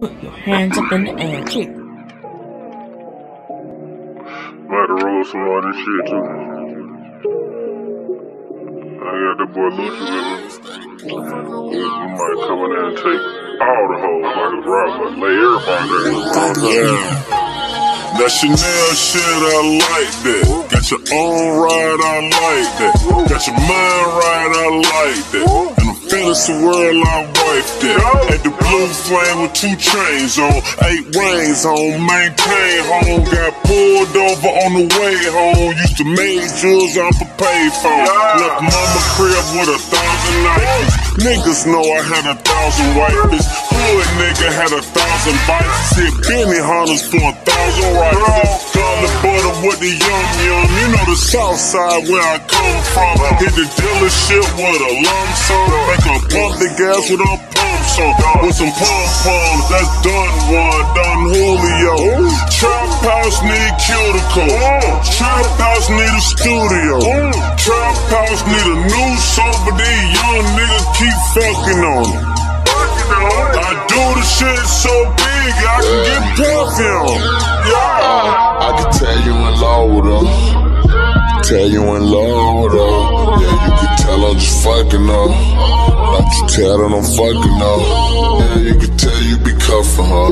Put your hands up in the air, kick. Might have roll some more of this shit too. I got that boy Lucci with me. We might come in there and take all the hoes like a rock, but lay everybody there. Yeah. That Chanel shit, I like that. Got your own ride, I like that. Got your mind right, I like that. And I'm feeling so world, I wife that. At the blue flame with two chains on, eight rings on, maintain home. Got pulled over on the way home. Used to make jewels off a payphone. Left mama crib with a thousand nights. Niggas know I had a thousand wipes. Hood nigga had a thousand bites. See Benny Hunters for a thousand rights. Garlic butter with the yum yum. You know the south side where I come from. Hit the dealership with a lump sum. Make a pump the gas with a pump song. With some pom poms, that's done one, done Julio. Trap house need cuticle. Trap house need a studio. Trap house need a new but these young niggas keep fucking on it. I do the shit so big, I can get perfume. Yeah. I can tell you in love with. Tell you in love with. Yeah, you can tell I'm just fucking her. Not to tell that I'm fucking her. Yeah, you can tell you be cuffing her.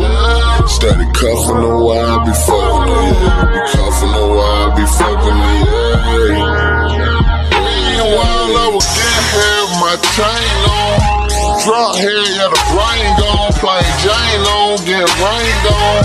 Steady cuffing her while I be fucking her. Yeah, you be cuffing her while I be fucking her. Yeah. While I was getting hair, my chain Get rained on.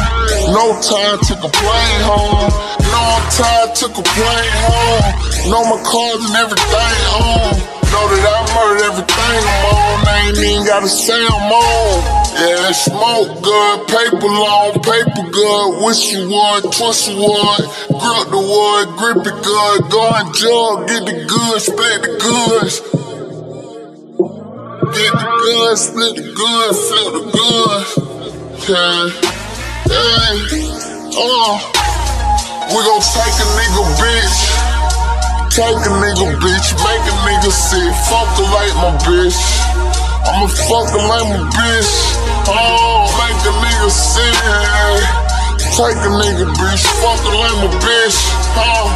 No time to complain home. No I'm tired to complain home. Know my cars and everything on. Know that I murdered everything I'm on. I ain't even gotta say I'm on. Yeah, smoke good, paper long, paper good. Wish you would, twist you would. Grip the wood, grip it good. Go and jug, get the goods, split the goods. Get the gun, split the gun, flip the gun. Yeah, yeah, oh. We gon' take a nigga bitch. Take a nigga bitch, make a nigga sick. Fuck her like my bitch. I'ma fuck her like my bitch. Oh, make a nigga sick. Take a nigga bitch, fuck her like my bitch. Oh.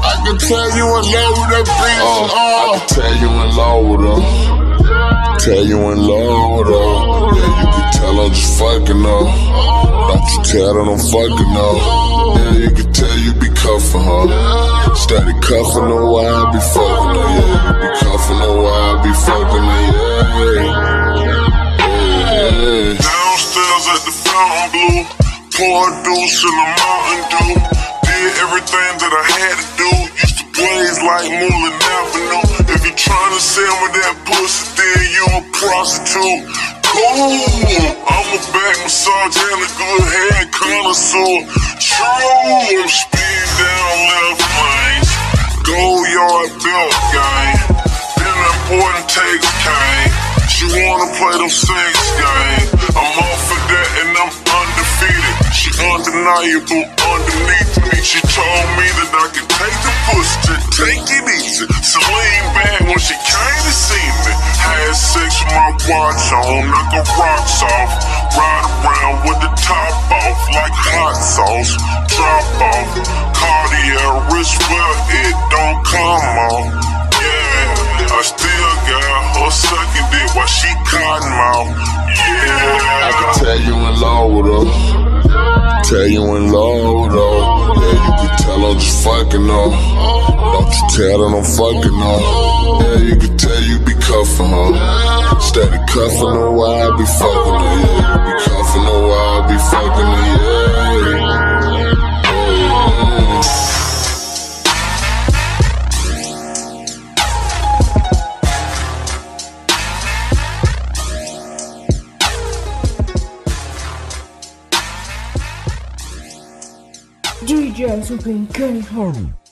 I can tell you in love with that bitch. Uh, I can tell you in love with her. Tell you in love with her. Yeah, you can tell fucking her. Not to tell that I'm fucking her. Yeah, you can tell you be cuffing her. Steady cuffing her while I be fucking her. Yeah, you be cuffing her while I be fucking her. Yeah, yeah. Downstairs at the Fontainebleau, pour a deuce in the Mountain Dew. Did everything that I had to do. Used to blaze like Moreland Avenue. If you tryna sell me that pussy, then you a prostitute. Cool, I'm a back massage and a good head connoisseur. True, I'm speeding down left lanes. Go yard belt gang. Been important takes cane. She wanna play them sex game. I'm off of that and I'm undefeated. She undeniable underneath me. She told me that I can take the pussy to take it easy. Celine bad when she came to see me. Had sex with my watch on, knock her rocks off. Ride around with the top off like hot sauce. Drop off. Cartier wrist where it don't come off. Yeah, I still got her sucking dick while she cotton mouth. Yeah. I can tell you in love with her. Tell you in love with her. I'm just fucking her. Don't you tell that I'm fucking her. Yeah, you can tell you be cuffing her. Steady cuffing her while I be fucking her. Yeah, you be cuffing her while I be fucking her. DJ Supreme King Hardy.